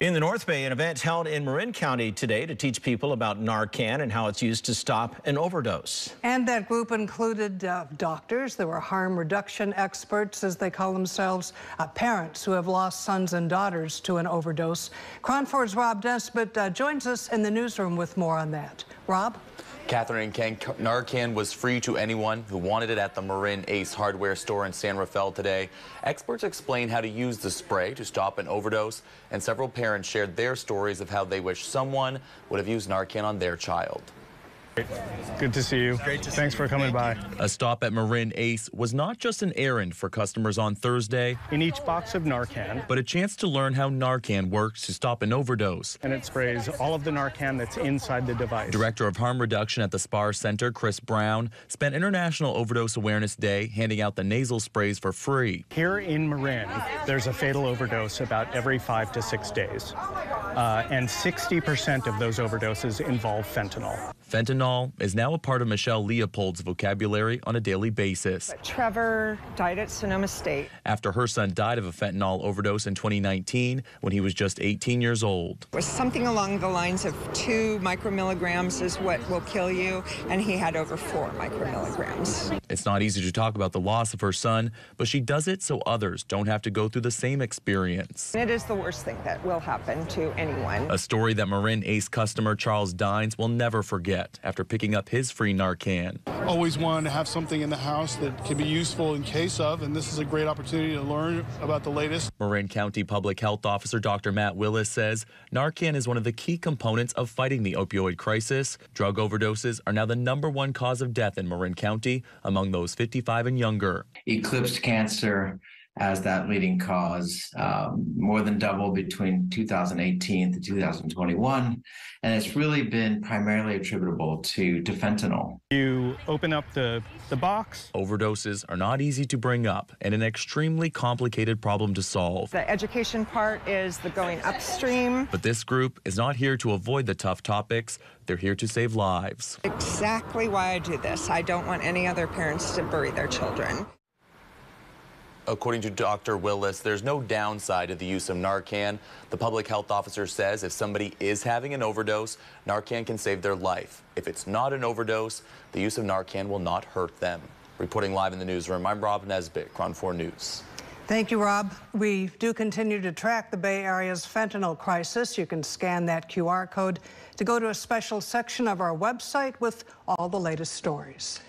In the North Bay, an event held in Marin County today to teach people about Narcan and how it's used to stop an overdose. And that group included uh, doctors, there were harm reduction experts, as they call themselves, uh, parents who have lost sons and daughters to an overdose. 4's Rob Nesbitt uh, joins us in the newsroom with more on that. Rob? Catherine Ken, Narcan was free to anyone who wanted it at the Marin Ace hardware store in San Rafael today. Experts explain how to use the spray to stop an overdose, and several parents shared their stories of how they wish someone would have used Narcan on their child. Good to see you. Great to Thanks see for coming by. A stop at Marin Ace was not just an errand for customers on Thursday. In each box of Narcan. But a chance to learn how Narcan works to stop an overdose. And it sprays all of the Narcan that's inside the device. Director of Harm Reduction at the Spahr Center, Chris Brown, spent International Overdose Awareness Day handing out the nasal sprays for free. Here in Marin, there's a fatal overdose about every five to six days. Uh, and 60% of those overdoses involve fentanyl. Fentanyl is now a part of Michelle Leopold's vocabulary on a daily basis. Trevor died at Sonoma State. After her son died of a fentanyl overdose in 2019 when he was just 18 years old. It was something along the lines of two micromilligrams is what will kill you, and he had over four micromilligrams. It's not easy to talk about the loss of her son, but she does it so others don't have to go through the same experience. It is the worst thing that will happen to anyone. A story that Marin Ace customer Charles Dines will never forget after picking up his free Narcan. Always wanted to have something in the house that can be useful in case of, and this is a great opportunity to learn about the latest. Marin County Public Health Officer Dr. Matt Willis says Narcan is one of the key components of fighting the opioid crisis. Drug overdoses are now the number one cause of death in Marin County among those 55 and younger. Eclipsed cancer as that leading cause, um, more than double between 2018 to 2021. And it's really been primarily attributable to, to fentanyl. You open up the, the box. Overdoses are not easy to bring up and an extremely complicated problem to solve. The education part is the going upstream. But this group is not here to avoid the tough topics. They're here to save lives. Exactly why I do this. I don't want any other parents to bury their children. According to Dr. Willis, there's no downside to the use of Narcan. The public health officer says if somebody is having an overdose, Narcan can save their life. If it's not an overdose, the use of Narcan will not hurt them. Reporting live in the newsroom, I'm Rob Nesbitt, KRON 4 News. Thank you, Rob. We do continue to track the Bay Area's fentanyl crisis. You can scan that QR code to go to a special section of our website with all the latest stories.